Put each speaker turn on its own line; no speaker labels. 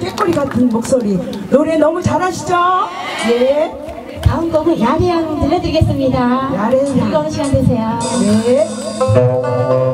꾀꼬리 같은 목소리 노래 너무 잘하시죠? 네
다음 곡은 야래양 들려드리겠습니다.
야래양.
즐거운 시간 되세요.
네.